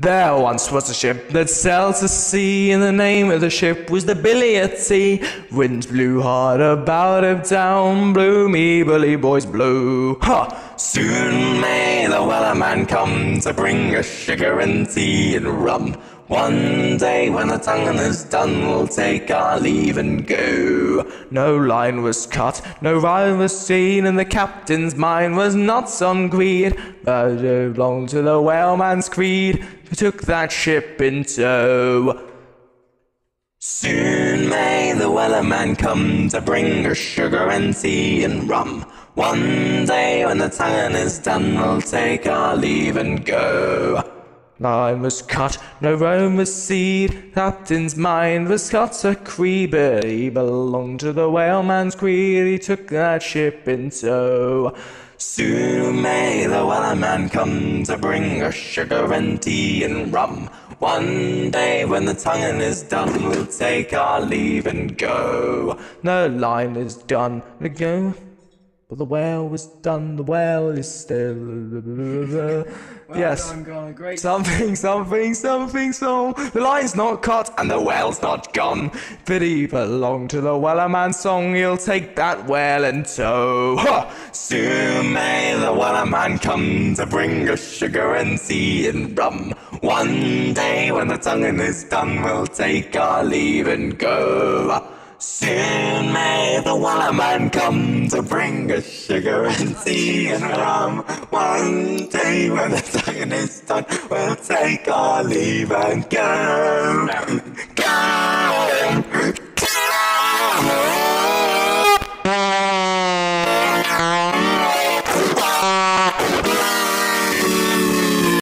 There once was a ship that sailed to sea, and the name of the ship was the Billy at Sea. Winds blew hard about it down, blew me bully boys blew. Ha! Soon may the wellerman come to bring us sugar and tea and rum. One day when the tonguing is done, we'll take our leave and go. No line was cut, no rhyme was seen, and the captain's mind was not on greed, but it belonged to the whaleman's creed, who took that ship in tow. Soon may the wellerman come to bring us sugar and tea and rum. One day when the tonguing is done, we'll take our leave and go. Line was cut, no rhyme was seed. Captain's mind was cut creed, but he belonged to the whaleman's creed. He took that ship in tow. Soon may the whaleman come to bring us sugar and tea and rum. One day when the tonguing is done, we'll take our leave and go. No line is done, we go. But the whale was done, the whale is still. yes. done. Great. Something, something, something, so the line's not cut and the whale's not gone. But he belonged to the Wellerman song, he'll take that whale in tow. Ha! Soon may the Wellerman come to bring us sugar and tea and rum. One day when the tonguing is done, we'll take our leave and go. Soon the man come to bring us sugar and tea and rum. One day when the tonguing is done, we'll take our leave and. Go!